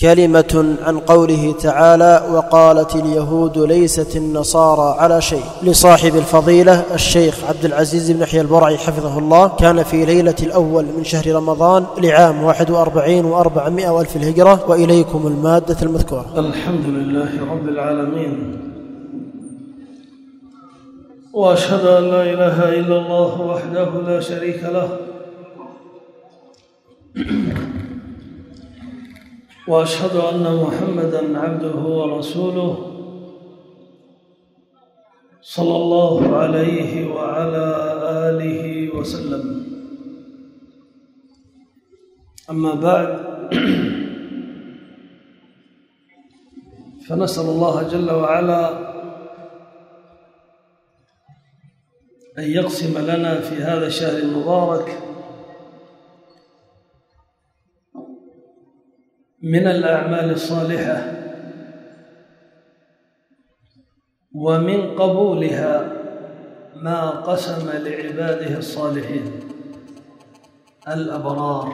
كلمة عن قوله تعالى وقالت اليهود ليست النصارى على شيء. لصاحب الفضيلة الشيخ عبد العزيز بن يحيى البرعي حفظه الله كان في ليلة الأول من شهر رمضان لعام 41 و400 وألف الهجرة. وإليكم المادة المذكورة. الحمد لله رب العالمين وأشهد أن لا إله إلا الله وحده لا شريك له. وأشهد أن محمدا عبده ورسوله صلى الله عليه وعلى آله وسلم. أما بعد فنسأل الله جل وعلا أن يقسم لنا في هذا الشهر المبارك من الأعمال الصالحة ومن قبولها ما قسم لعباده الصالحين الأبرار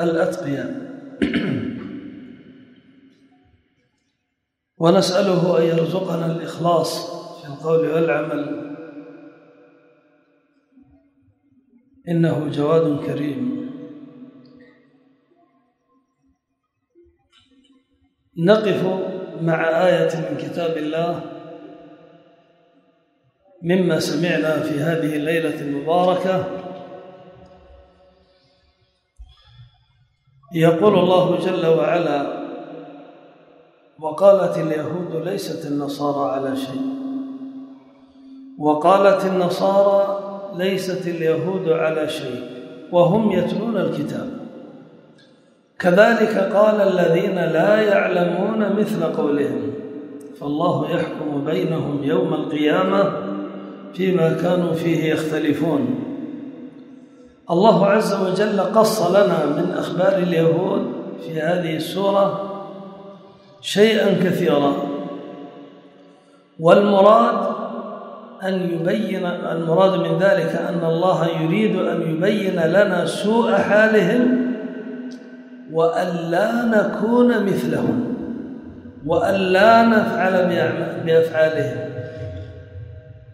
الأتقياء. ونسأله أن يرزقنا الإخلاص في القول والعمل. إنه جواد كريم. نقف مع آية من كتاب الله مما سمعنا في هذه الليلة المباركة. يقول الله جل وعلا وقالت اليهود ليست النصارى على شيء. وقالت النصارى ليست اليهود على شيء. وهم يتلون الكتاب. كذلك قال الذين لا يعلمون مثل قولهم. فالله يحكم بينهم يوم القيامة فيما كانوا فيه يختلفون. الله عز وجل قص لنا من أخبار اليهود في هذه السورة شيئا كثيرا. والمراد أن يبين المراد من ذلك أن الله يريد أن يبين لنا سوء حالهم وأن لا نكون مثلهم وأن لا نفعل بأفعالهم.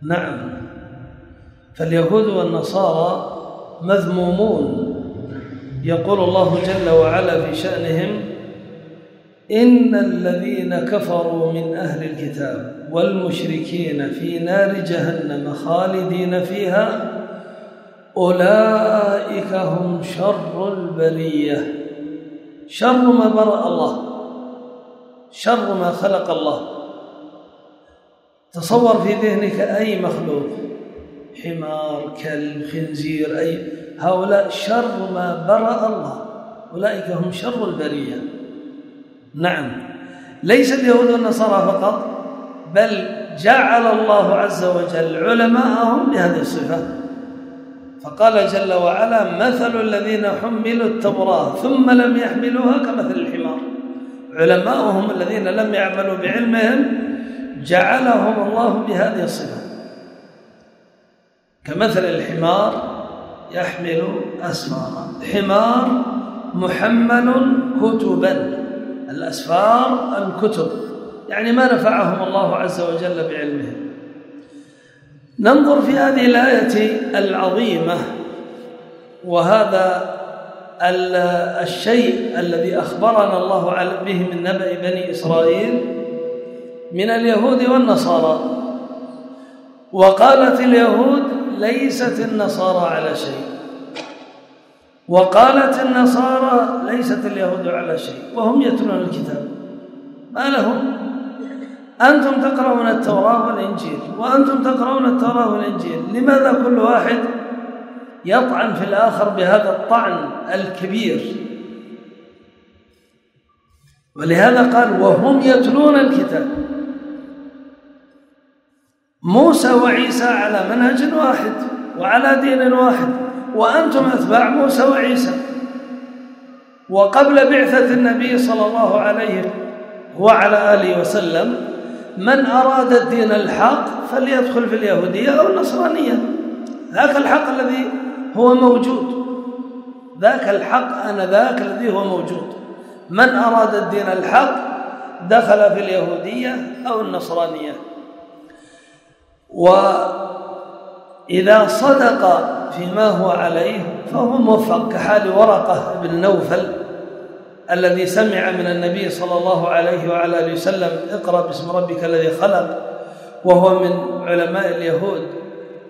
نعم. فاليهود والنصارى مذمومون. يقول الله جل وعلا في شأنهم إن الذين كفروا من أهل الكتاب والمشركين في نار جهنم خالدين فيها أولئك هم شر البرية. شر ما برأ الله شر ما خلق الله. تصور في ذهنك أي مخلوق حمار كلب خنزير أي هؤلاء شر ما برأ الله. أولئك هم شر البرية. نعم ليس اليهود والنصارى فقط بل جعل الله عز وجل علماءهم بهذه الصفة. فقال جل وعلا مثل الذين حملوا التوراة ثم لم يحملوها كمثل الحمار. علماؤهم الذين لم يعملوا بعلمهم جعلهم الله بهذه الصفة. كمثل الحمار يحمل أسفارا. حمار محمل كتبا. الأسفار الكتب. يعني ما نفعهم الله عز وجل بعلمهم. ننظر في هذه الآية العظيمة وهذا الشيء الذي أخبرنا الله به من نبأ بني إسرائيل من اليهود والنصارى. وقالت اليهود ليست النصارى على شيء. وقالت النصارى ليست اليهود على شيء. وهم يتلون الكتاب. ما لهم؟ أنتم تقرؤون التوراة والإنجيل وأنتم تقرؤون التوراة والإنجيل. لماذا كل واحد يطعن في الآخر بهذا الطعن الكبير؟ ولهذا قال وهم يتلون الكتاب. موسى وعيسى على منهج واحد وعلى دين واحد وأنتم أتباع موسى وعيسى. وقبل بعثة النبي صلى الله عليه وعلى آله وسلم من أراد الدين الحق فليدخل في اليهودية أو النصرانية. ذاك الحق الذي هو موجود. ذاك الحق أنا ذاك الذي هو موجود. من أراد الدين الحق دخل في اليهودية أو النصرانية. وإذا صدق فيما هو عليه فهو موفق كحال ورقة بن نوفل. الذي سمع من النبي صلى الله عليه وعلى آله وسلم اقرأ باسم ربك الذي خلق وهو من علماء اليهود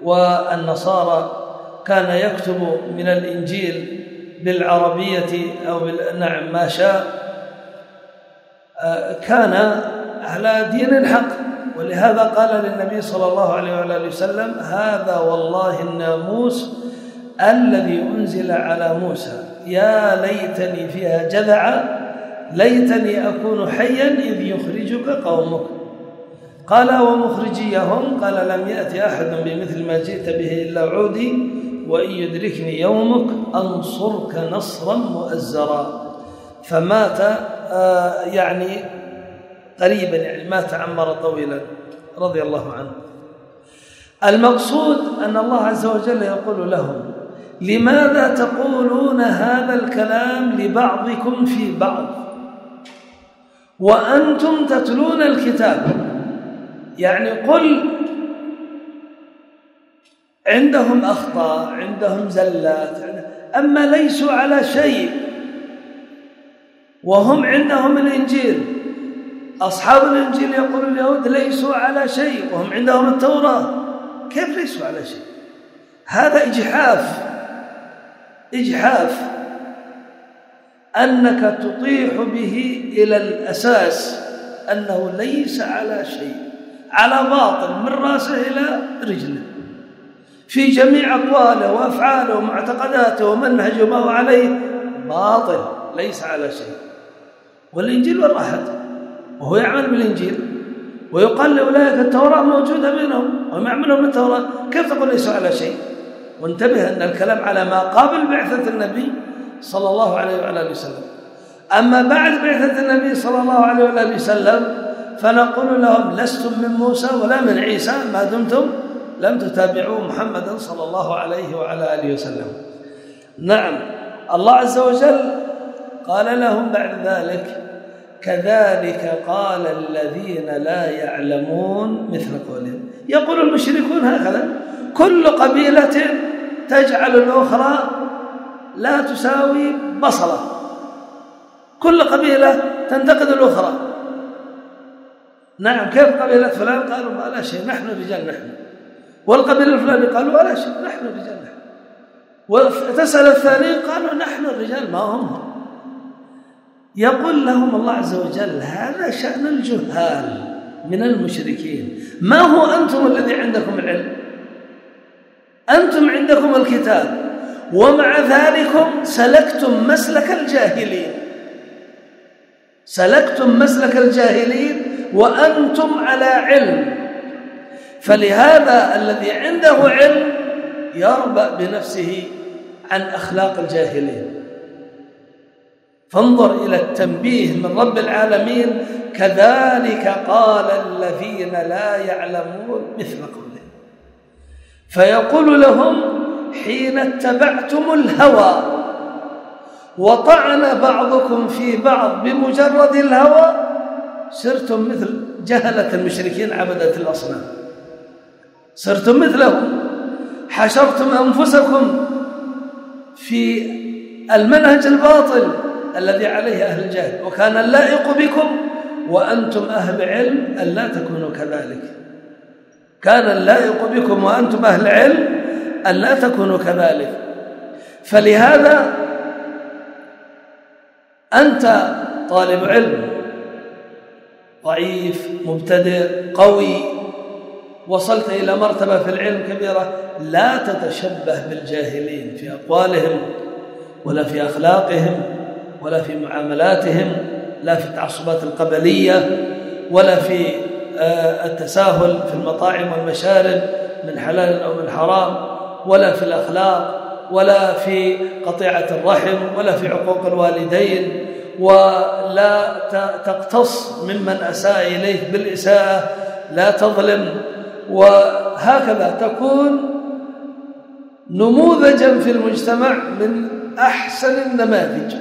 والنصارى كان يكتب من الإنجيل بالعربية أو. نعم ما شاء آه، كان على دين الحق ولهذا قال للنبي صلى الله عليه وعلى آله وسلم هذا والله الناموس الذي أنزل على موسى يا ليتني فيها جذعا ليتني أكون حيا إذ يخرجك قومك. قال ومخرجيهم؟ قال لم يأتي أحد بمثل ما جئت به إلا عودي وإن يدركني يومك أنصرك نصرا مؤزرا. فمات آه يعني قريبا يعني مات عمر طويلا رضي الله عنه. المقصود أن الله عز وجل يقول لهم لماذا تقولون هذا الكلام لبعضكم في بعض؟ وأنتم تتلون الكتاب. يعني قل عندهم أخطاء عندهم زلات أما ليسوا على شيء. وهم عندهم الإنجيل. أصحاب الإنجيل يقول اليهود ليسوا على شيء وهم عندهم التوراة. كيف ليسوا على شيء؟ هذا إجحاف. إجحاف أنك تطيح به إلى الأساس أنه ليس على شيء على باطل من راسه إلى رجله. في جميع أقواله وأفعاله ومعتقداته ومنهجه وما هو عليه باطل ليس على شيء. والإنجيل وين راحت وهو يعمل بالإنجيل ويقال لأولئك التوراة موجودة بينهم وهم يعملون بالتوراة كيف تقول ليسوا على شيء؟ وانتبه أن الكلام على ما قبل بعثة النبي صلى الله عليه وعلى وسلم. أما بعد بعثة النبي صلى الله عليه وعلى وسلم فنقول لهم لستم من موسى ولا من عيسى؟ ما دمتم؟ لم تتابعوا محمدا صلى الله عليه وعلى آله وسلم. نعم الله عز وجل قال لهم بعد ذلك كذلك قال الذين لا يعلمون مثل قولهم. يقول المشركون هكذا كل قبيلة تجعل الأخرى لا تساوي بصلة. كل قبيلة تنتقد الأخرى. نعم كيف قبيلة فلان؟ قالوا ما لا شيء نحن رجال نحن. والقبيلة الفلانية قالوا لا شيء نحن رجال نحن. وتسأل الثاني قالوا نحن الرجال ما هم. هم يقول لهم الله عز وجل هذا شأن الجهال من المشركين. ما هو أنتم الذي عندكم العلم الكتاب ومع ذلكم سلكتم مسلك الجاهلين. سلكتم مسلك الجاهلين وأنتم على علم. فلهذا الذي عنده علم يربأ بنفسه عن أخلاق الجاهلين. فانظر إلى التنبيه من رب العالمين. كذلك قال الذين لا يعلمون مثل قوله. فيقول لهم حين اتبعتم الهوى وطعن بعضكم في بعض بمجرد الهوى صرتم مثل جهلة المشركين عبدة الأصنام. صرتم مثلهم. حشرتم أنفسكم في المنهج الباطل الذي عليه أهل الجهل. وكان اللائق بكم وأنتم أهل علم أن لا تكونوا كذلك. كان اللائق بكم وأنتم أهل علم أن لا تكونوا كذلك. فلهذا أنت طالب علم ضعيف مبتدئ قوي وصلت إلى مرتبة في العلم كبيرة لا تتشبه بالجاهلين في أقوالهم ولا في أخلاقهم ولا في معاملاتهم لا في التعصبات القبلية ولا في آه، التساهل في المطاعم والمشارب من حلال أو من حرام. ولا في الأخلاق ولا في قطيعة الرحم ولا في عقوق الوالدين ولا تقتص ممن أساء إليك بالإساءة لا تظلم. وهكذا تكون نموذجا في المجتمع من أحسن النماذج.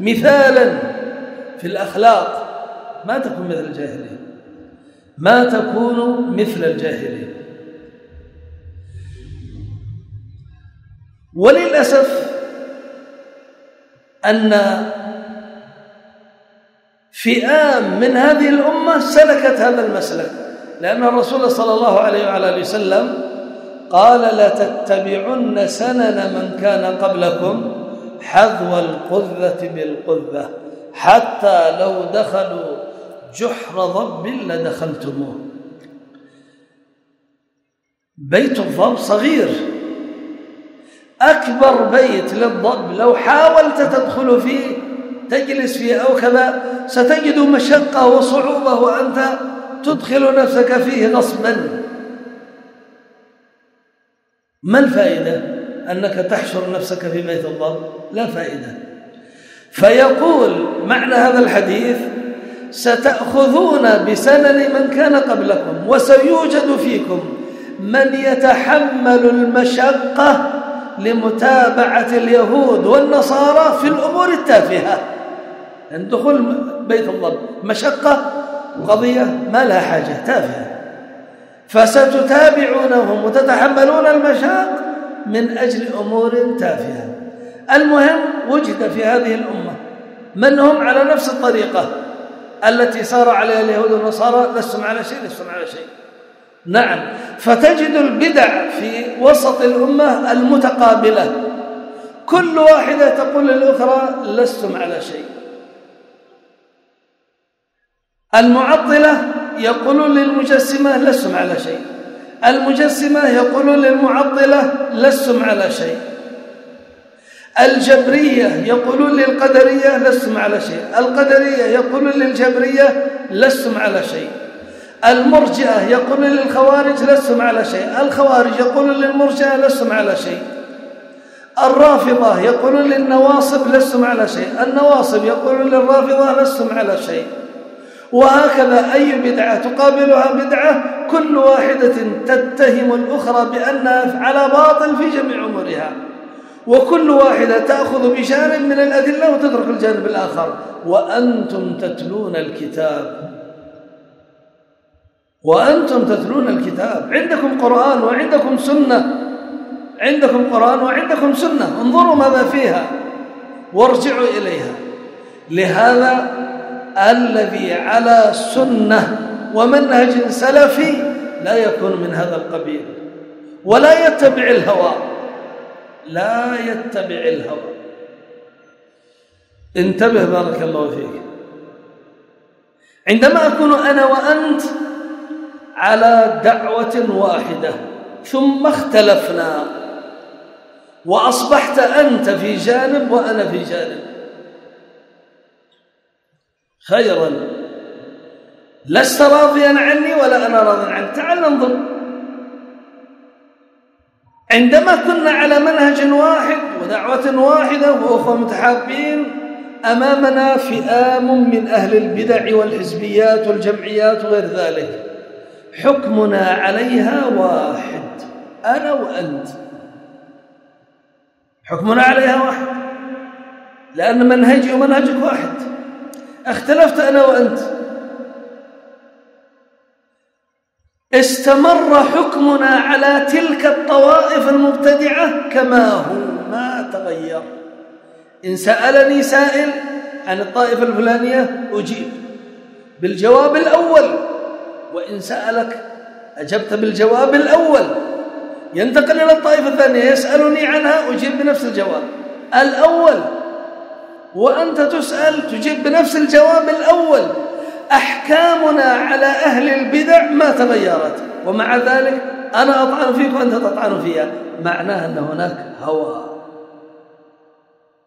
مثالا في الأخلاق ما تكون مثل الجاهلين. ما تكون مثل الجاهلين. وللأسف أن فئام من هذه الأمة سلكت هذا المسلك لأن الرسول صلى الله عليه وعلى آله وسلم قال لتتبعن سنن من كان قبلكم حذو القذة بالقذة حتى لو دخلوا جحر ضب لدخلتموه. بيت الضب صغير أكبر بيت للضب لو حاولت تدخل فيه تجلس فيه أو كذا ستجد مشقة وصعوبة وأنت تدخل نفسك فيه غصبا. ما الفائدة؟ أنك تحشر نفسك في بيت الضب لا فائدة. فيقول معنى هذا الحديث ستأخذون بسنن من كان قبلكم وسيوجد فيكم من يتحمل المشقة لمتابعة اليهود والنصارى في الأمور التافهة. أن دخول بيت الله مشقة قضية ما لها حاجة تافهة. فستتابعونهم وتتحملون المشاق من أجل أمور تافهة. المهم وجد في هذه الأمة من هم على نفس الطريقة التي سار عليها اليهود والنصارى لستم على شيء لستم على شيء. نعم. فتجد البدع في وسط الأمة المتقابلة. كل واحدة تقول للأخرى لستم على شيء. المعطلة يقولون للمجسمة لستم على شيء. المجسمة يقولون للمعطلة لستم على شيء. الجبرية يقولون للقدرية لستم على شيء. القدرية يقولون للجبرية لستم على شيء. المرجئة يقولون للخوارج لستم على شيء الخوارج يقولون للمرجئة لستم على شيء. الرافضة يقولون للنواصب لستم على شيء النواصب يقولون للرافضة لستم على شيء. وهكذا أي بدعة تقابلها بدعة كل واحدة تتهم الأخرى بأنها على باطل في جميع أمورها. وكل واحدة تأخذ بجانب من الأدلة وتترك الجانب الآخر. وأنتم تتلون الكتاب. وأنتم تتلون الكتاب. عندكم قرآن وعندكم سنة. عندكم قرآن وعندكم سنة. انظروا ماذا فيها. وارجعوا إليها. لهذا الذي على سنة ومنهج سلفي لا يكون من هذا القبيل. ولا يتبع الهوى. لا يتبع الهوى. انتبه بارك الله فيك. عندما أكون أنا وأنت على دعوة واحدة. ثم اختلفنا. وأصبحت أنت في جانب وأنا في جانب. خيرا. لست راضيا عني ولا أنا راض عنك. تعال ننظر. عندما كنا على منهج واحد ودعوة واحدة وأخوة متحابين أمامنا فئام من أهل البدع والحزبيات والجمعيات وغير ذلك. حكمنا عليها واحد. أنا وأنت. حكمنا عليها واحد. لأن منهجي ومنهجك واحد. اختلفت أنا وأنت. استمر حكمنا على تلك الطوائف المبتدعة كما هو. ما تغير. إن سألني سائل عن الطائفة الفلانية أجيب. بالجواب الأول وإن سألك أجبت بالجواب الأول. ينتقل إلى الطائفة الثانية يسألني عنها أجيب بنفس الجواب. الأول وأنت تسأل تجيب بنفس الجواب الأول. أحكامنا على أهل البدع ما تغيرت ومع ذلك أنا أطعن فيك وأنت تطعن فيها. معناه أن هناك هوى.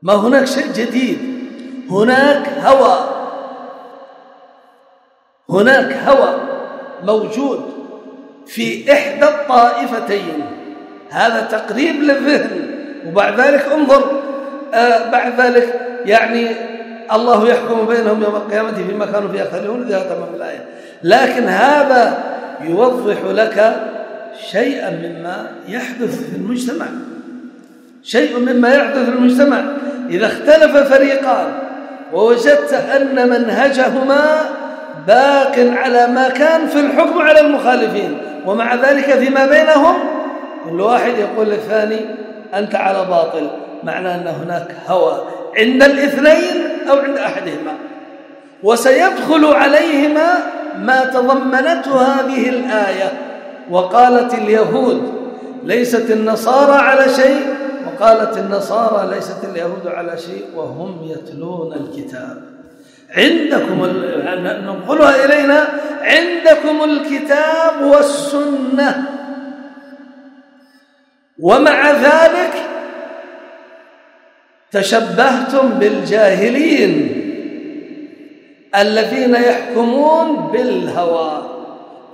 ما هناك شيء جديد هناك هوى. هناك هوى. موجود في إحدى الطائفتين. هذا تقريب للذهن. وبعد ذلك انظر آه بعد ذلك يعني الله يحكم بينهم يوم القيامة فيما كانوا فيه يختلفون إذا تمام الآية. لكن هذا يوضح لك شيئا مما يحدث في المجتمع. شيء مما يحدث في المجتمع. إذا اختلف فريقان ووجدت أن منهجهما باق على ما كان في الحكم على المخالفين. ومع ذلك فيما بينهم كل واحد يقول للثاني أنت على باطل. معنى أن هناك هوى عند الاثنين أو عند أحدهما. وسيدخل عليهما ما تضمنته هذه الآية. وقالت اليهود ليست النصارى على شيء. وقالت النصارى ليست اليهود على شيء. وهم يتلون الكتاب. عندكم ننقلها إلينا. عندكم الكتاب والسنة. ومع ذلك تشبهتم بالجاهلين الذين يحكمون بالهوى.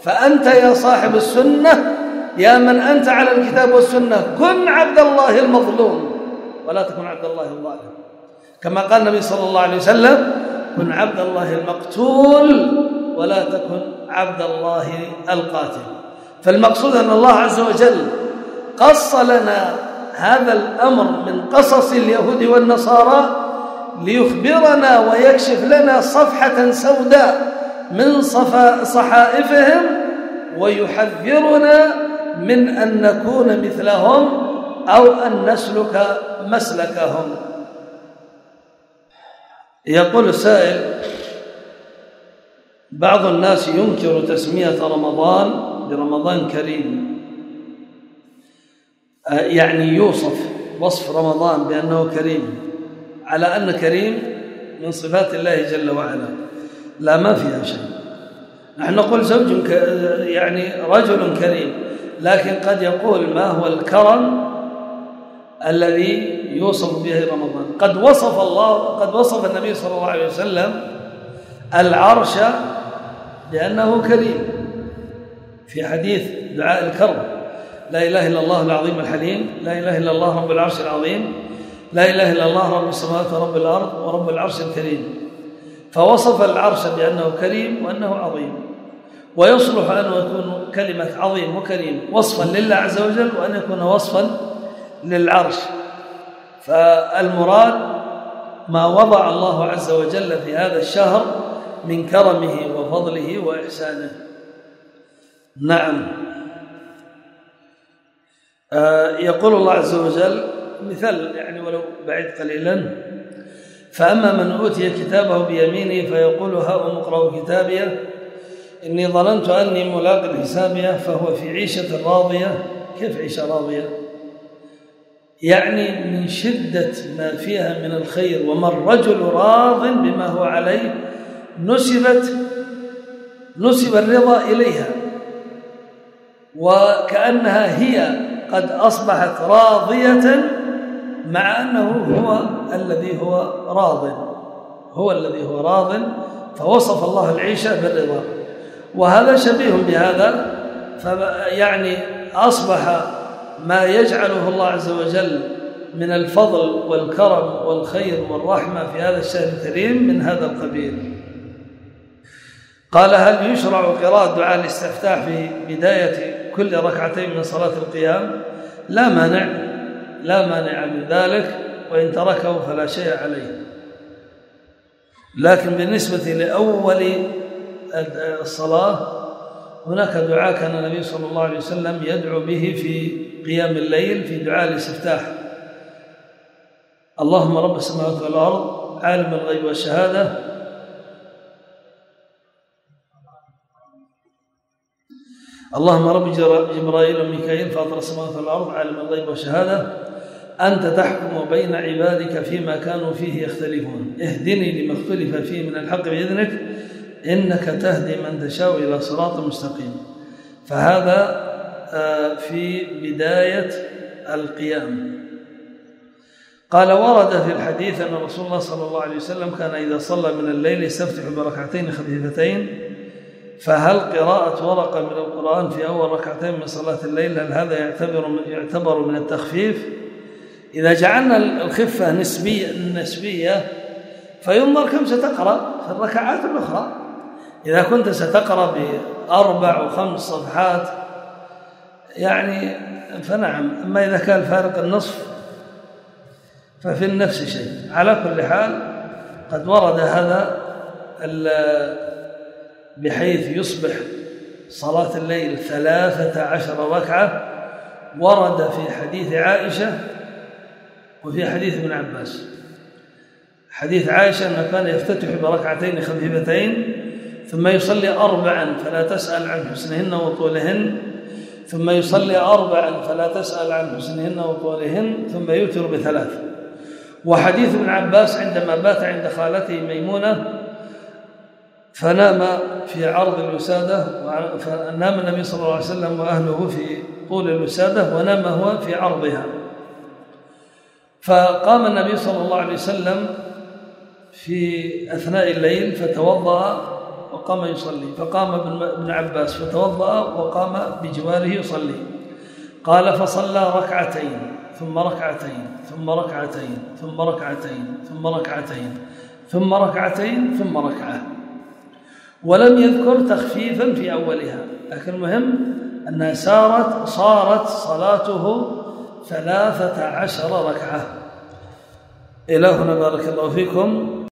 فأنت يا صاحب السنة يا من أنت على الكتاب والسنة كن عبد الله المظلوم. ولا تكن عبد الله الظالم. كما قال النبي صلى الله عليه وسلم كن عبد الله المقتول ولا تكن عبد الله القاتل. فالمقصود أن الله عز وجل قص لنا هذا الأمر من قصص اليهود والنصارى ليخبرنا ويكشف لنا صفحة سوداء من صحائفهم ويحذرنا من أن نكون مثلهم أو أن نسلك مسلكهم. يقول السائل بعض الناس ينكر تسمية رمضان برمضان كريم. يعني يوصف وصف رمضان بأنه كريم على أن كريم من صفات الله جل وعلا. لا ما فيها شيء. نحن نقول زوج يعني رجل كريم لكن قد يقول ما هو الكرم الذي يوصف به رمضان. قد وصف الله قد وصف النبي صلى الله عليه وسلم العرش بأنه كريم. في حديث دعاء الكرم لا إله إلا الله العظيم الحليم لا إله إلا الله رب العرش العظيم لا إله إلا الله رب السماوات ورب الأرض ورب العرش الكريم. فوصف العرش بأنه كريم وأنه عظيم. ويصلح أن يكون كلمة عظيم وكريم وصفا لله عز وجل وأن يكون وصفا للعرش. فالمراد ما وضع الله عز وجل في هذا الشهر من كرمه وفضله وإحسانه. نعم. آه يقول الله عز وجل مثال يعني ولو بعيد قليلا. فأما من أوتي كتابه بيمينه فيقول هاؤم اقرأوا كتابيه إني ظننت أني ملاق حسابيه فهو في عيشة راضية. كيف عيشة راضية؟ يعني من شدة ما فيها من الخير وما الرجل راض بما هو عليه نسبت نسب الرضا إليها. وكأنها هي قد أصبحت راضية مع أنه هو الذي هو راض. هو الذي هو راض فوصف الله العيشة بالرضا. وهذا شبيه بهذا فيعني أصبح ما يجعله الله عز وجل من الفضل والكرم والخير والرحمة في هذا الشهر الكريم من هذا القبيل. قال هل يشرع قراءة دعاء الاستفتاح في بداية كل ركعتين من صلاة القيام؟ لا مانع لا مانع من ذلك وإن تركه فلا شيء عليه. لكن بالنسبة لأول الصلاة هناك دعاء كان النبي صلى الله عليه وسلم يدعو به في قيام الليل في دعاء الاستفتاح. اللهم رب السماوات والأرض عالم الغيب والشهادة. اللهم رب جبرائيل وميكائيل فاطر السماوات والأرض عالم الغيب والشهادة. أنت تحكم بين عبادك فيما كانوا فيه يختلفون. اهدني لما اختلف فيه من الحق بإذنك إنك تهدي من تشاء إلى صراط مستقيم. فهذا في بداية القيام قال ورد في الحديث أن رسول الله صلى الله عليه وسلم كان إذا صلى من الليل يستفتح بركعتين خفيفتين فهل قراءة ورقة من القرآن في أول ركعتين من صلاة الليل هل هذا يعتبر يعتبر من التخفيف؟ إذا جعلنا الخفة نسبية نسبية فينظر كم ستقرأ في الركعات الأخرى إذا كنت ستقرأ بأربع وخمس صفحات يعني فنعم أما إذا كان فارق النصف ففي النفس شيء. على كل حال قد ورد هذا بحيث يصبح صلاة الليل ثلاثة عشر ركعة ورد في حديث عائشة وفي حديث ابن عباس. حديث عائشة أنه كان يفتتح بركعتين خفيفتين ثم يصلي أربعا فلا تسأل عن حسنهن وطولهن ثم يصلي أربعا فلا تسأل عن حسنهن وطولهن ثم يوتر بثلاث. وحديث ابن عباس عندما بات عند خالته ميمونة فنام في عرض الوسادة فنام النبي صلى الله عليه وسلم وأهله في طول الوسادة ونام هو في عرضها. فقام النبي صلى الله عليه وسلم في أثناء الليل فتوضأ وقام يصلي. فقام ابن عباس فتوضأ وقام بجواره يصلي. قال فصلى ركعتين ثم ركعتين ثم ركعتين ثم ركعتين ثم ركعتين ثم ركعتين ثم ركعة. ولم يذكر تخفيفا في أولها. لكن المهم أنها سارت صارت صلاته ثلاثة عشر ركعة. إلهنا بارك الله فيكم.